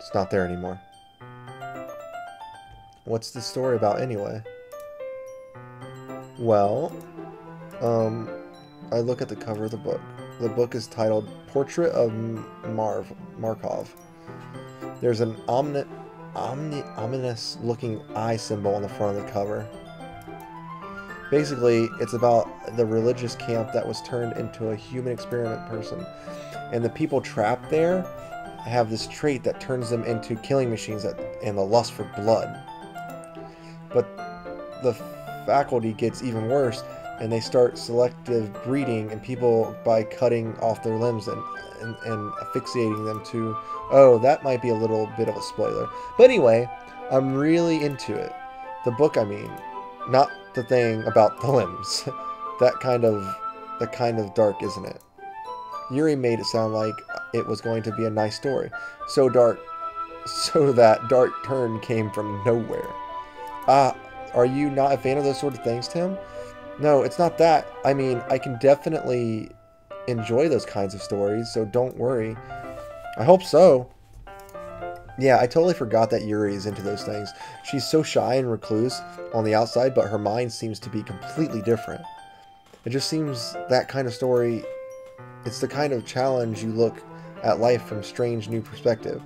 It's not there anymore. What's the story about anyway? Well, um, I look at the cover of the book. The book is titled Portrait of Marv Markov. There's an omni, omni, ominous looking eye symbol on the front of the cover. Basically, it's about the religious camp that was turned into a human experiment person. And the people trapped there have this trait that turns them into killing machines and the lust for blood. But the faculty gets even worse and they start selective breeding and people by cutting off their limbs and, and, and asphyxiating them to oh that might be a little bit of a spoiler. But anyway i'm really into it. The book i mean not the thing about the limbs. That kind of that kind of dark isn't it? Yuri made it sound like it was going to be a nice story so dark so that dark turn came from nowhere ah are you not a fan of those sort of things tim no, it's not that. I mean, I can definitely enjoy those kinds of stories, so don't worry. I hope so. Yeah, I totally forgot that Yuri is into those things. She's so shy and recluse on the outside, but her mind seems to be completely different. It just seems that kind of story, it's the kind of challenge you look at life from strange new perspective.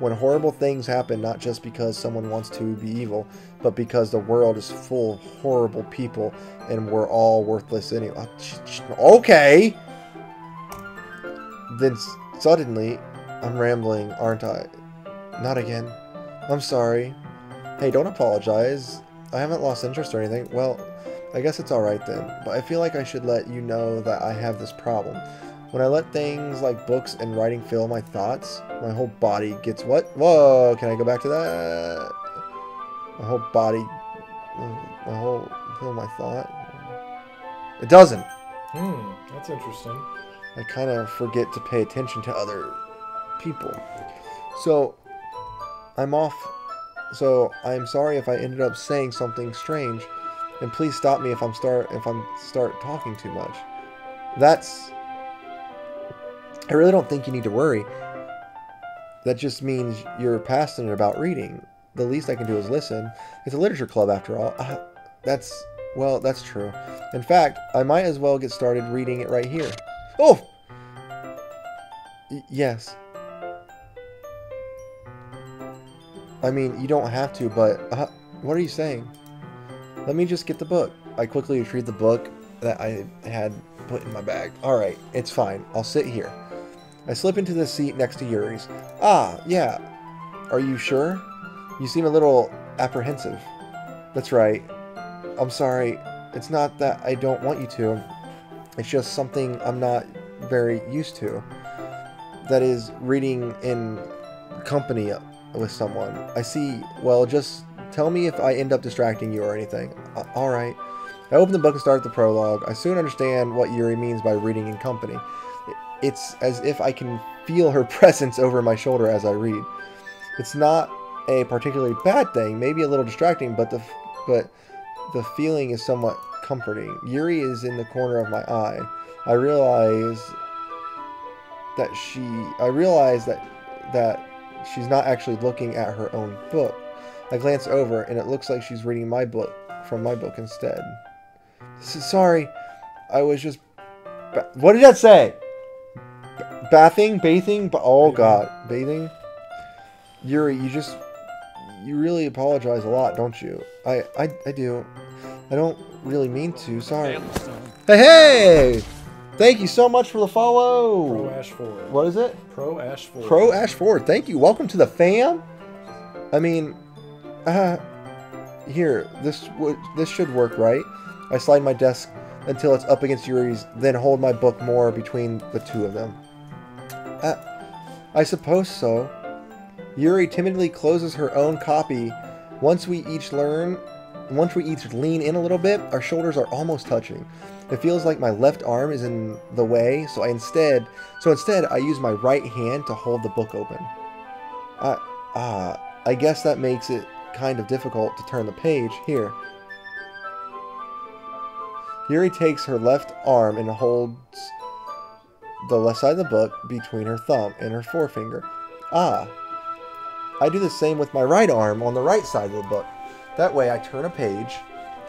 When horrible things happen not just because someone wants to be evil, but because the world is full of horrible people and we're all worthless anyway. Ah, okay! Then suddenly, I'm rambling, aren't I? Not again. I'm sorry. Hey, don't apologize. I haven't lost interest or anything. Well, I guess it's alright then. But I feel like I should let you know that I have this problem. When I let things like books and writing fill my thoughts, my whole body gets what? Whoa, can I go back to that? My whole body, my whole, fill my thought. It doesn't. Hmm, that's interesting. I kind of forget to pay attention to other people. So, I'm off. So, I'm sorry if I ended up saying something strange, and please stop me if I'm start if I'm start talking too much. That's I really don't think you need to worry. That just means you're passionate about reading. The least I can do is listen. It's a literature club after all. Uh, that's, well, that's true. In fact, I might as well get started reading it right here. Oh! Y yes. I mean, you don't have to, but uh, what are you saying? Let me just get the book. I quickly retrieved the book that I had put in my bag. Alright, it's fine. I'll sit here. I slip into the seat next to Yuri's. Ah, yeah. Are you sure? You seem a little apprehensive. That's right. I'm sorry. It's not that I don't want you to. It's just something I'm not very used to. That is, reading in company with someone. I see. Well, just tell me if I end up distracting you or anything. Uh, Alright. I open the book and start the prologue. I soon understand what Yuri means by reading in company. It's as if I can feel her presence over my shoulder as I read. It's not a particularly bad thing, maybe a little distracting, but the but the feeling is somewhat comforting. Yuri is in the corner of my eye. I realize that she I realize that that she's not actually looking at her own book. I glance over and it looks like she's reading my book from my book instead. Sorry, I was just. What did that say? Bathing, bathing, but oh god, bathing. Yuri, you just, you really apologize a lot, don't you? I, I, I do. I don't really mean to. Sorry. Hey, hey! Thank you so much for the follow. Pro Ash Ford. What is it? Pro Ash Ford. Pro Ash Ford. Thank you. Welcome to the fam. I mean, uh, here, this would this should work, right? I slide my desk until it's up against Yuri's, then hold my book more between the two of them. Uh, I suppose so. Yuri timidly closes her own copy. Once we each learn, once we each lean in a little bit, our shoulders are almost touching. It feels like my left arm is in the way, so I instead, so instead I use my right hand to hold the book open. Uh, ah, I guess that makes it kind of difficult to turn the page. Here. Yuri takes her left arm and holds the left side of the book between her thumb and her forefinger. Ah. I do the same with my right arm on the right side of the book. That way I turn a page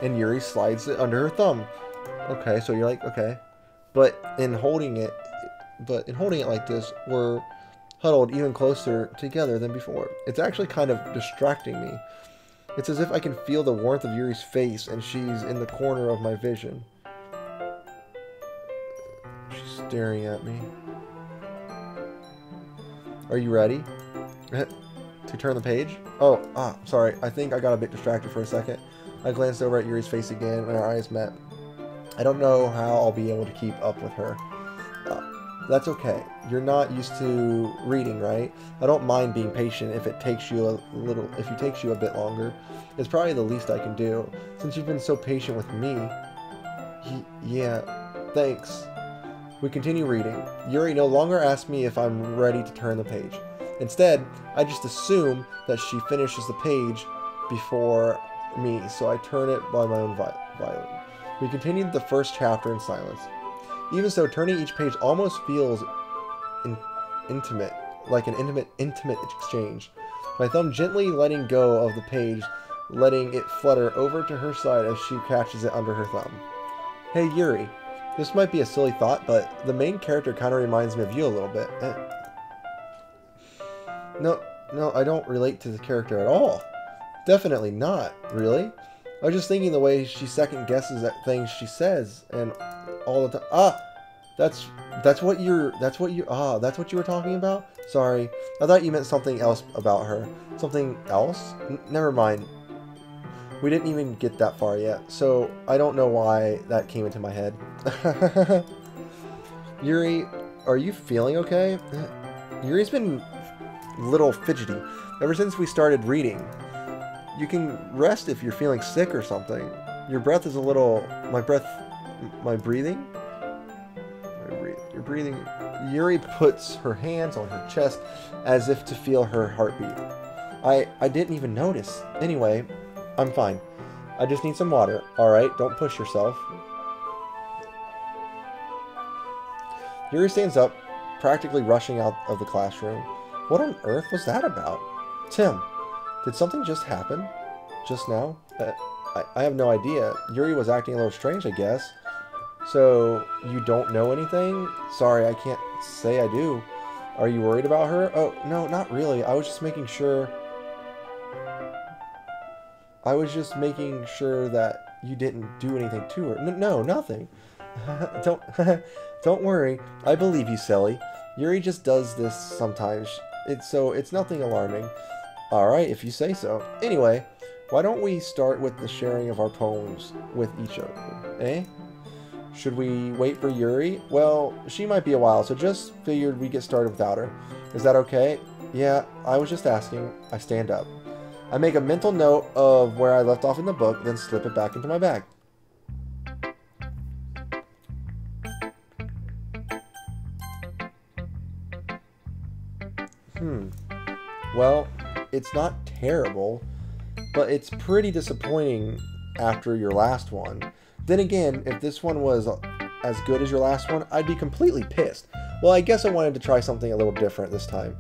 and Yuri slides it under her thumb. Okay, so you're like, okay. But in holding it, but in holding it like this, we're huddled even closer together than before. It's actually kind of distracting me. It's as if I can feel the warmth of Yuri's face and she's in the corner of my vision. Staring at me. Are you ready? to turn the page? Oh, ah, sorry. I think I got a bit distracted for a second. I glanced over at Yuri's face again and our eyes met. I don't know how I'll be able to keep up with her. Uh, that's okay. You're not used to reading, right? I don't mind being patient if it takes you a little, if it takes you a bit longer. It's probably the least I can do. Since you've been so patient with me. yeah, thanks. We continue reading. Yuri no longer asks me if I'm ready to turn the page. Instead, I just assume that she finishes the page before me, so I turn it by my own violin. We continued the first chapter in silence. Even so, turning each page almost feels in intimate, like an intimate, intimate exchange. My thumb gently letting go of the page, letting it flutter over to her side as she catches it under her thumb. Hey Yuri, this might be a silly thought, but the main character kind of reminds me of you a little bit. Eh. No, no, I don't relate to the character at all. Definitely not, really. I was just thinking the way she second guesses at things she says and all the time. Ah, that's that's what you're that's what you ah that's what you were talking about. Sorry, I thought you meant something else about her. Something else? N never mind. We didn't even get that far yet, so I don't know why that came into my head. Yuri, are you feeling okay? Yuri's been a little fidgety ever since we started reading. You can rest if you're feeling sick or something. Your breath is a little... My breath... My breathing? You're breathing... Yuri puts her hands on her chest as if to feel her heartbeat. I, I didn't even notice. Anyway, I'm fine. I just need some water. Alright, don't push yourself. Yuri stands up, practically rushing out of the classroom. What on earth was that about? Tim, did something just happen? Just now? Uh, I, I have no idea. Yuri was acting a little strange, I guess. So, you don't know anything? Sorry, I can't say I do. Are you worried about her? Oh, no, not really. I was just making sure... I was just making sure that you didn't do anything to her. N no, nothing. don't, don't worry. I believe you, Sally. Yuri just does this sometimes. It's so it's nothing alarming. Alright, if you say so. Anyway, why don't we start with the sharing of our poems with each other, eh? Should we wait for Yuri? Well, she might be a while, so just figured we'd get started without her. Is that okay? Yeah, I was just asking. I stand up. I make a mental note of where I left off in the book, then slip it back into my bag. Hmm. Well, it's not terrible, but it's pretty disappointing after your last one. Then again, if this one was as good as your last one, I'd be completely pissed. Well, I guess I wanted to try something a little different this time.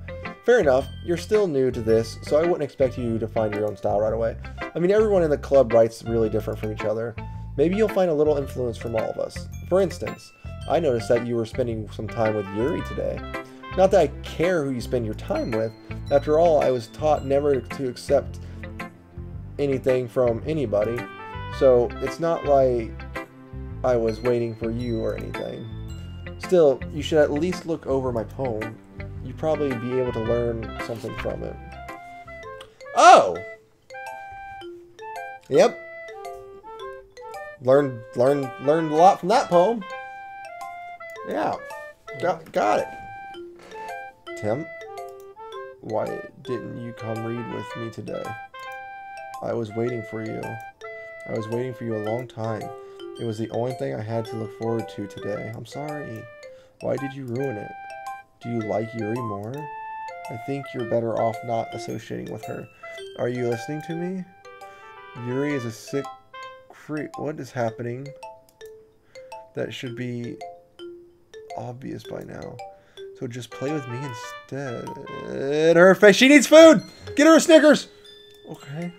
Fair enough, you're still new to this, so I wouldn't expect you to find your own style right away. I mean, everyone in the club writes really different from each other. Maybe you'll find a little influence from all of us. For instance, I noticed that you were spending some time with Yuri today. Not that I care who you spend your time with. After all, I was taught never to accept anything from anybody. So it's not like I was waiting for you or anything. Still, you should at least look over my poem. You'd probably be able to learn something from it. Oh! Yep. Learned, learned, learned a lot from that poem. Yeah. Got, got it. Tim, why didn't you come read with me today? I was waiting for you. I was waiting for you a long time. It was the only thing I had to look forward to today. I'm sorry. Why did you ruin it? Do you like Yuri more? I think you're better off not associating with her. Are you listening to me? Yuri is a sick. What is happening? That should be obvious by now. So just play with me instead. In Her face. She needs food. Get her a Snickers. Okay.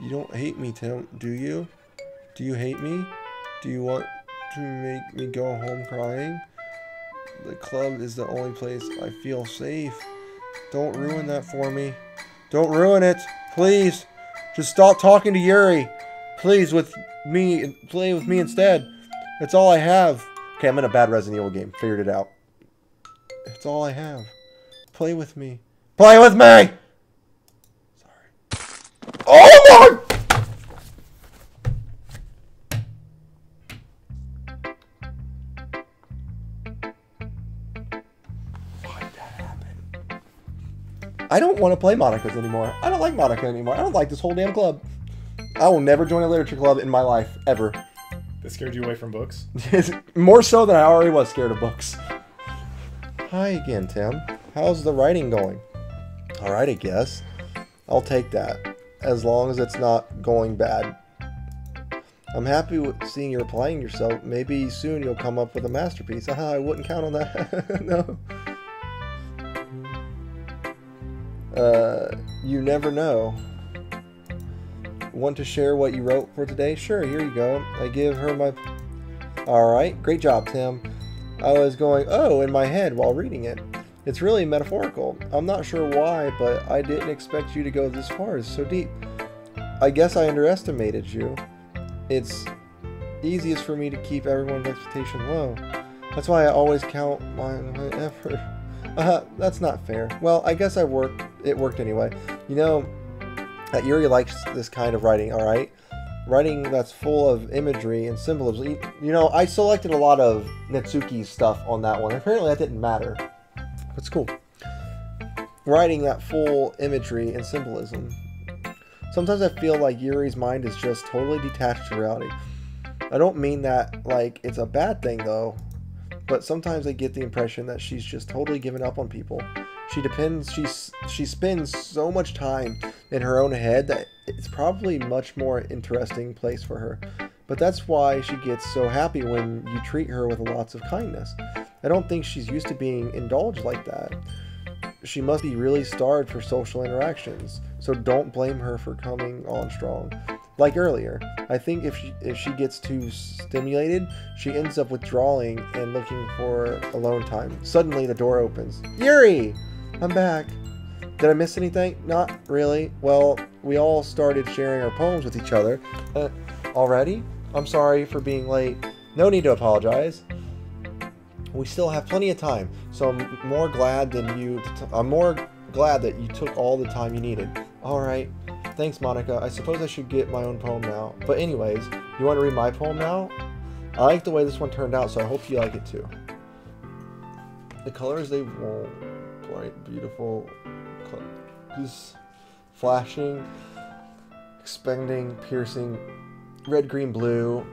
You don't hate me, Tim, do you? Do you hate me? Do you want to make me go home crying? The club is the only place I feel safe. Don't ruin that for me. Don't ruin it. Please. Just stop talking to Yuri. Please, with me, play with me instead. That's all I have. Okay, I'm in a bad Resident Evil game. Figured it out. It's all I have. Play with me. Play with me! Sorry. Oh my! I don't want to play Monika's anymore. I don't like Monika anymore. I don't like this whole damn club. I will never join a literature club in my life, ever. That scared you away from books? More so than I already was scared of books. Hi again, Tim. How's the writing going? Alright, I guess. I'll take that. As long as it's not going bad. I'm happy with seeing you're applying yourself. Maybe soon you'll come up with a masterpiece. Haha, I wouldn't count on that. no. Uh, you never know. Want to share what you wrote for today? Sure, here you go. I give her my... Alright, great job, Tim. I was going, oh, in my head while reading it. It's really metaphorical. I'm not sure why, but I didn't expect you to go this far. It's so deep. I guess I underestimated you. It's easiest for me to keep everyone's expectation low. That's why I always count my, my effort. Uh, that's not fair. Well, I guess I worked. It worked anyway. You know, that Yuri likes this kind of writing, alright? Writing that's full of imagery and symbolism. You, know, I selected a lot of Natsuki's stuff on that one. Apparently that didn't matter. It's cool. Writing that full imagery and symbolism. Sometimes I feel like Yuri's mind is just totally detached to reality. I don't mean that like it's a bad thing though, but sometimes I get the impression that she's just totally given up on people. She depends she's she spends so much time in her own head that it's probably much more interesting place for her. But that's why she gets so happy when you treat her with lots of kindness. I don't think she's used to being indulged like that. She must be really starved for social interactions, so don't blame her for coming on strong. Like earlier, I think if she, if she gets too stimulated, she ends up withdrawing and looking for alone time. Suddenly, the door opens. Yuri! I'm back. Did I miss anything? Not really. Well, we all started sharing our poems with each other. Uh, already? I'm sorry for being late. No need to apologize. We still have plenty of time, so I'm more glad than you. I'm more glad that you took all the time you needed. All right. Thanks, Monika. I suppose I should get my own poem now. But anyways, you want to read my poem now? I like the way this one turned out, so I hope you like it too. The colors they won't bright, beautiful, just flashing, expanding, piercing, red, green, blue,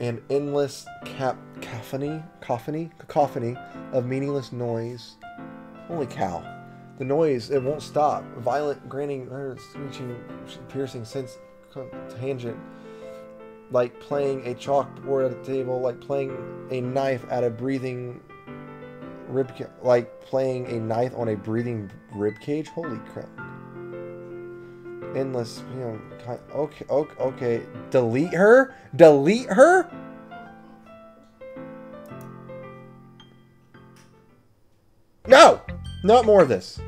and endless cap cacophony, cacophony, cacophony of meaningless noise. Holy cow! The noise it won't stop. Violent, graining, uh, screeching, piercing, sense tangent. Like playing a chalkboard at a table, like playing a knife at a breathing rib, like playing a knife on a breathing rib cage. Holy crap! Endless, you know. Okay, okay, okay. Delete her. Delete her. No, not more of this.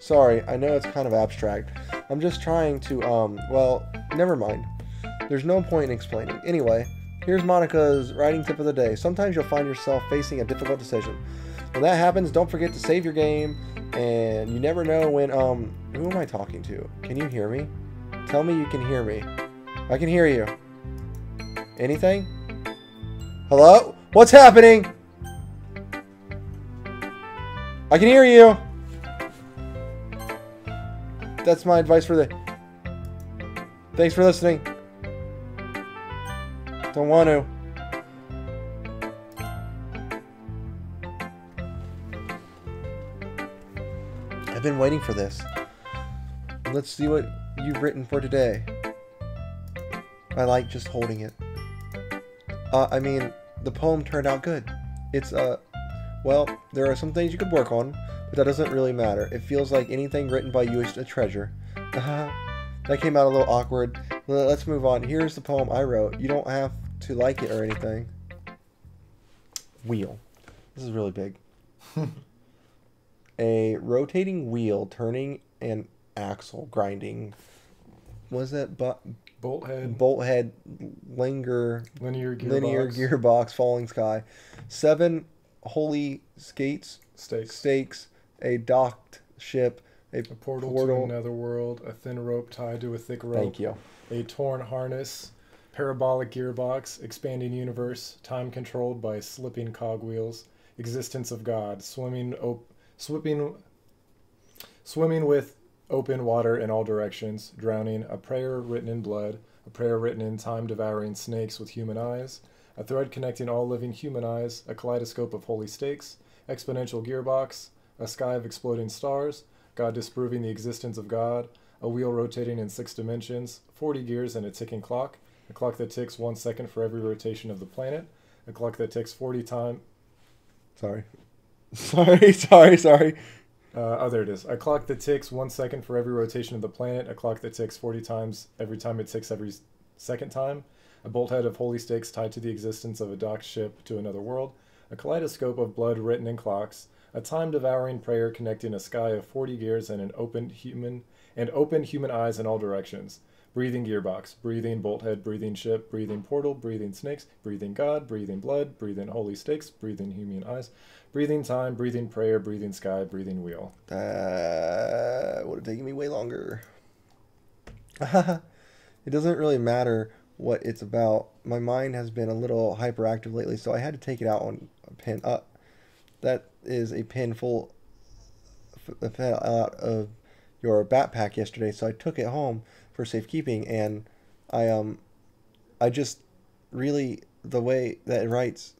Sorry, I know it's kind of abstract. I'm just trying to, um, well, never mind. There's no point in explaining. Anyway, here's Monika's writing tip of the day. Sometimes you'll find yourself facing a difficult decision. When that happens, don't forget to save your game, and you never know when, um, who am I talking to? Can you hear me? Tell me you can hear me. I can hear you. Anything? Hello? What's happening? I can hear you. That's my advice for the... Thanks for listening. Don't want to. Been waiting for this. Let's see what you've written for today. I like just holding it. Uh, I mean, the poem turned out good. It's, uh, Well, there are some things you could work on, but that doesn't really matter. It feels like anything written by you is a treasure. that came out a little awkward. Let's move on. Here's the poem I wrote. You don't have to like it or anything. Wheel. This is really big. a rotating wheel turning an axle grinding. Was that? But Bolt head, bolt head linger linear gearbox, linear gearbox falling sky. Seven holy skates stakes, stakes a docked ship a a portal, portal. to another world, a thin rope tied to a thick rope, thank you. A torn harness, parabolic gearbox, expanding universe, time controlled by slipping cogwheels, existence of God, swimming, op- swimming, swimming with open water in all directions, drowning, a prayer written in blood, a prayer written in time devouring snakes with human eyes, a thread connecting all living human eyes, a kaleidoscope of holy stakes, exponential gearbox, a sky of exploding stars, God disproving the existence of God, a wheel rotating in six dimensions, 40 gears, and a ticking clock, a clock that ticks one second for every rotation of the planet, a clock that ticks 40 times. sorry sorry sorry sorry. Uh, oh, there it is. A clock that ticks one second for every rotation of the planet, a clock that ticks 40 times every time it ticks every second time, a bolt head of holy stakes tied to the existence of a docked ship to another world, a kaleidoscope of blood written in clocks, a time devouring prayer connecting a sky of 40 gears and an open human and open human eyes in all directions. Breathing gearbox, breathing bolt head, breathing ship, breathing portal, breathing snakes, breathing God, breathing blood, breathing holy stakes, breathing human eyes, breathing time, breathing prayer, breathing sky, breathing wheel. that would have taken me way longer. It doesn't really matter what it's about. My mind has been a little hyperactive lately so i had to take it out on a pen uh, that is a pen full fell out of your backpack yesterday so i took it home for safekeeping and i um i just really the way that it writes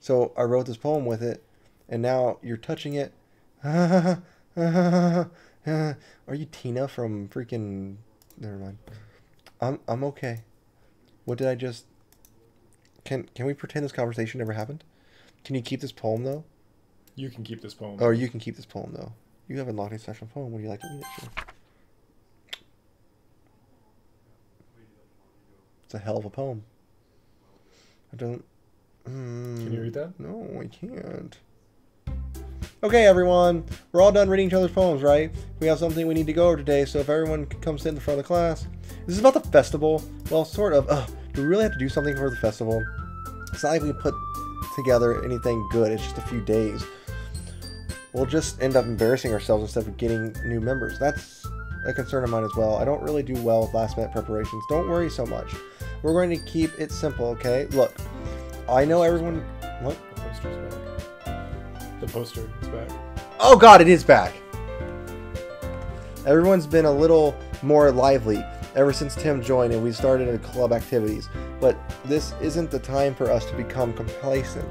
so i wrote this poem with it and now you're touching it. Are you tina from freaking never mind. I'm i'm okay. What did i just can can we pretend this conversation never happened? Can you keep this poem though? You can keep this poem. or you can keep this poem though. You have a unlocked a special poem. Would you like to read it? Sure it's a hell of a poem i don't hmm. Can you read that? no, I can't. Okay, everyone. We're all done reading each other's poems, right? We have something we need to go over today, so if everyone could come sit in the front of the class. This is about the festival. Well, sort of. Ugh, do we really have to do something for the festival? It's not like we put together anything good. It's just a few days. We'll just end up embarrassing ourselves instead of getting new members. That's a concern of mine as well. I don't really do well with last minute preparations. Don't worry so much. We're going to keep it simple, okay? Look, I know everyone. What? The poster's back. The poster is back. Oh god, it is back. Everyone's been a little more lively ever since Tim joined and we started in club activities, but this isn't the time for us to become complacent.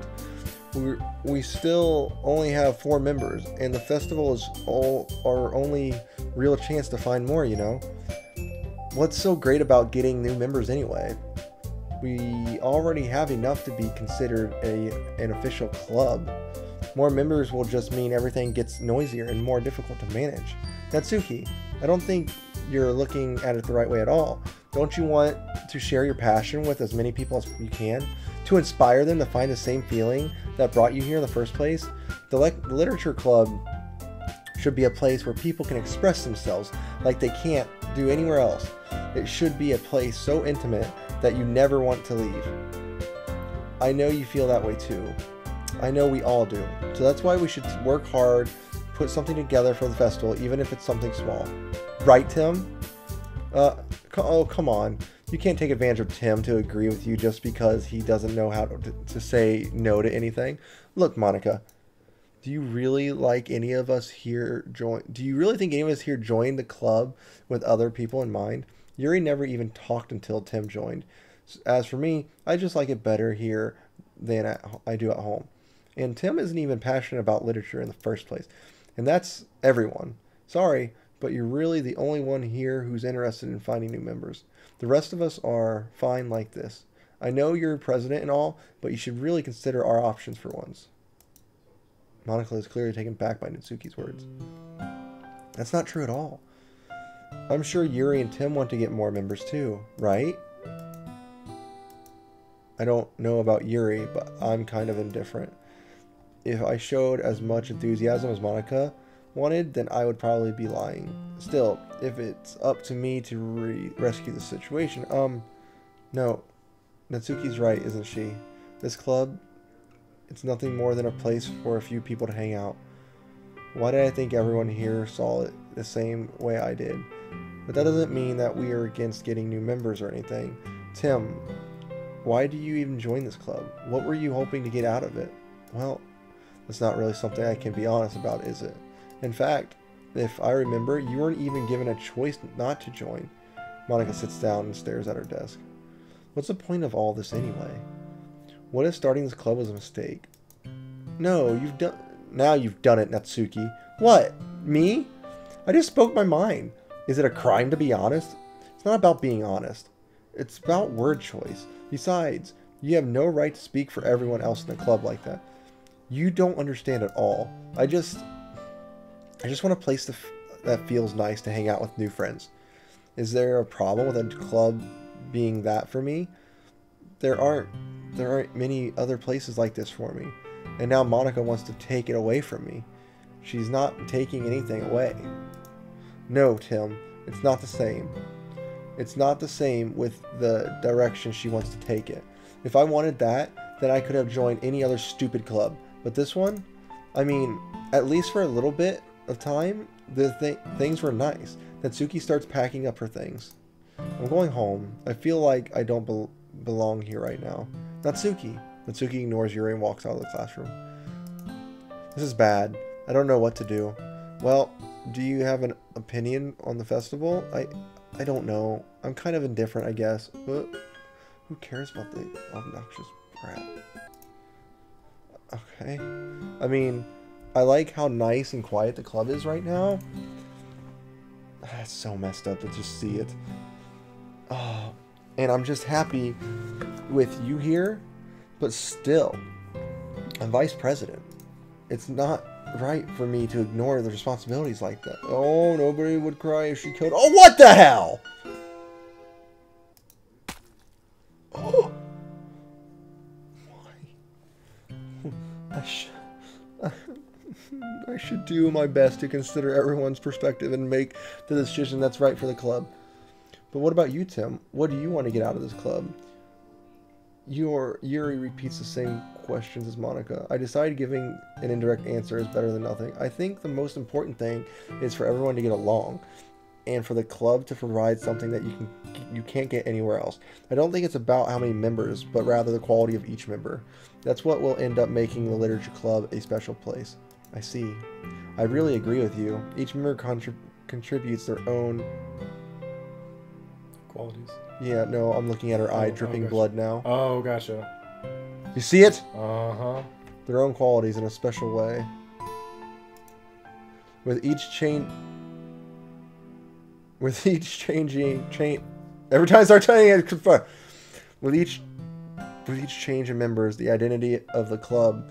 We we still only have four members, and the festival is all our only real chance to find more. You know, what's so great about getting new members anyway? We already have enough to be considered a an official club. More members will just mean everything gets noisier and more difficult to manage. Natsuki, I don't think you're looking at it the right way at all. Don't you want to share your passion with as many people as you can? To inspire them to find the same feeling that brought you here in the first place? The, le- the Literature Club should be a place where people can express themselves like they can't do anywhere else. It should be a place so intimate that you never want to leave. I know you feel that way too. I know we all do. So that's why we should work hard, put something together for the festival, even if it's something small. Right, Tim? Uh, oh, come on. You can't take advantage of Tim to agree with you just because he doesn't know how to, to say no to anything. Look, Monika, do you really like any of us here join? Do you really think any of us here joined the club with other people in mind? Yuri never even talked until Tim joined. As for me, I just like it better here than at, I do at home. And Tim isn't even passionate about literature in the first place. And that's everyone. Sorry, but you're really the only one here who's interested in finding new members. The rest of us are fine like this. I know you're president and all, but you should really consider our options for once. Monika is clearly taken back by Natsuki's words. That's not true at all. I'm sure Yuri and Tim want to get more members too, right? I don't know about Yuri, but I'm kind of indifferent. If I showed as much enthusiasm as Monika wanted, then I would probably be lying. Still, if it's up to me to re- rescue the situation, um, no. Natsuki's right, isn't she? This club, it's nothing more than a place for a few people to hang out. Why did I think everyone here saw it the same way I did? But that doesn't mean that we are against getting new members or anything. Tim, why do you even join this club? What were you hoping to get out of it? Well, that's not really something I can be honest about, is it? In fact, if I remember, you weren't even given a choice not to join. Monika sits down and stares at her desk. What's the point of all this anyway? What if starting this club was a mistake? No, you've done. Now you've done it, Natsuki. What? Me? I just spoke my mind. Is it a crime to be honest? It's not about being honest. It's about word choice. Besides, you have no right to speak for everyone else in the club like that. You don't understand at all. I just I just want a place that feels nice to hang out with new friends. Is there a problem with a club being that for me? There aren't there aren't many other places like this for me. And now Monika wants to take it away from me. She's not taking anything away. No, Tim, it's not the same. It's not the same with the direction she wants to take it. If I wanted that, then I could have joined any other stupid club. But this one, I mean, at least for a little bit of time, the th- things were nice. Natsuki starts packing up her things. I'm going home. I feel like I don't be- belong here right now. Natsuki. Natsuki ignores Yuri and walks out of the classroom. This is bad. I don't know what to do. Well, do you have an opinion on the festival? I I don't know. I'm kind of indifferent, I guess. But who cares about the obnoxious brat? Okay. I mean, I like how nice and quiet the club is right now. That's so messed up to just see it. Oh, and I'm just happy with you here, but still, I'm vice president. It's not right for me to ignore the responsibilities like that. Oh, nobody would cry if she killed. Oh, what the hell? Oh. Why? I should. I should do my best to consider everyone's perspective and make the decision that's right for the club. But what about you, Tim? What do you want to get out of this club? Your Yuri repeats the same questions as Monika. I decided giving an indirect answer is better than nothing. I think the most important thing is for everyone to get along and for the club to provide something that you can you can't get anywhere else. I don't think it's about how many members, but rather the quality of each member. That's what will end up making the literature club a special place. I see. I really agree with you. Each member contrib- contributes their own Qualities. Yeah, no, I'm looking at her Oh, eye oh, dripping gotcha. blood now. Oh, gotcha. You see it? Uh huh. Their own qualities in a special way. With each chain with each changing chain every time I start telling it confirm. with each with each change in members, the identity of the club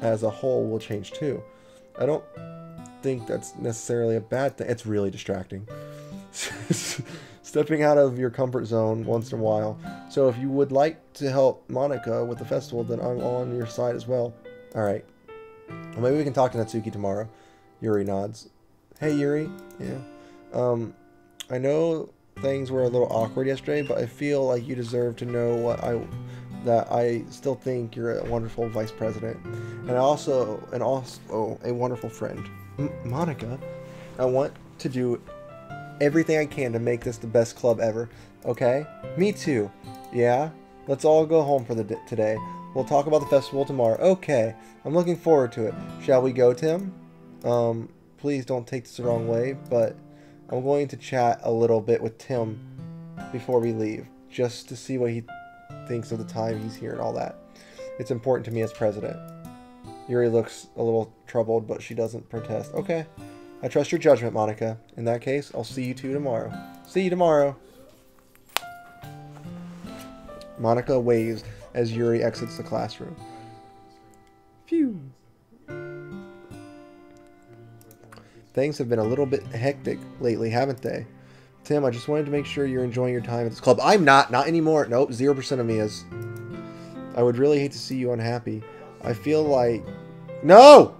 as a whole will change too. I don't think that's necessarily a bad thing. It's really distracting. Stepping out of your comfort zone once in a while. So if you would like to help Monika with the festival, then I'm on your side as well. All right. Well, maybe we can talk to Natsuki tomorrow. Yuri nods. Hey Yuri. Yeah. Um, I know things were a little awkward yesterday, but I feel like you deserve to know what I that I still think you're a wonderful vice president, and also and also a wonderful friend. M- Monika, I want to do everything I can to make this the best club ever. Okay? Me too. Yeah. Let's all go home for the d- today. We'll talk about the festival tomorrow. Okay. I'm looking forward to it. Shall we go, Tim? Um, please don't take this the wrong way, but I'm going to chat a little bit with Tim before we leave, just to see what he thinks of the time he's here and all that. It's important to me as president. Yuri looks a little troubled, but she doesn't protest. Okay. I trust your judgment, Monika. In that case, I'll see you two tomorrow. See you tomorrow. Monika waves as Yuri exits the classroom. Phew. Things have been a little bit hectic lately, haven't they? Tim, I just wanted to make sure you're enjoying your time at this club. I'm not. Not anymore. Nope. 0% of me is. I would really hate to see you unhappy. I feel like... No!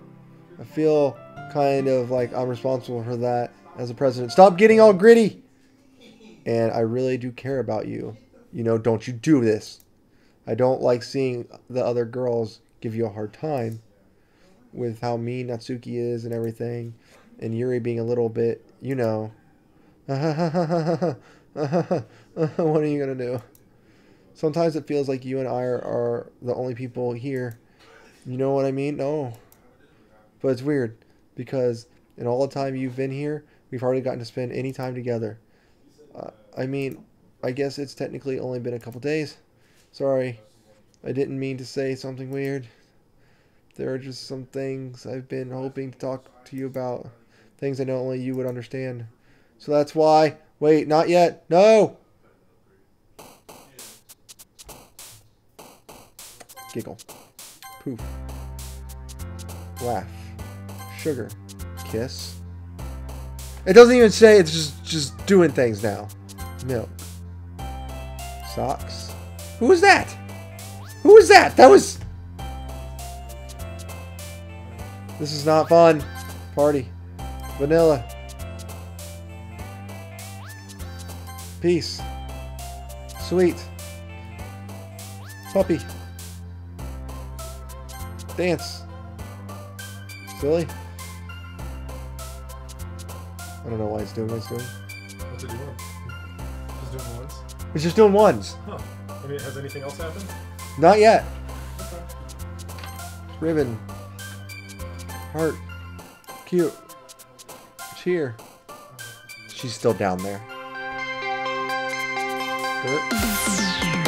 I feel kind of like I'm responsible for that as a president. Stop getting all gritty! And I really do care about you. You know, don't you do this. I don't like seeing the other girls give you a hard time with how mean Natsuki is and everything. And Yuri being a little bit, you know. what are you going to do? Sometimes it feels like you and I are, are the only people here. You know what I mean? No. But it's weird because in all the time you've been here, we've hardly gotten to spend any time together. Uh, I mean, I guess it's technically only been a couple days. Sorry, I didn't mean to say something weird. There are just some things I've been hoping to talk to you about. Things I know only you would understand. So that's why. Wait, not yet. No! Giggle. Poof. Laugh. Sugar. Kiss. It doesn't even say it's just just doing things now. Milk. Socks. Who was that? Who was that? That was... This is not fun. Party. Vanilla. Peace. Sweet. Puppy. Dance. Silly. I don't know why it's doing what it's doing. What's it doing? Just doing ones? It's just doing ones. Huh. I mean, has anything else happened? Not yet. Okay. Ribbon. Heart. Cute. Cheer. She's still down there. Dirt.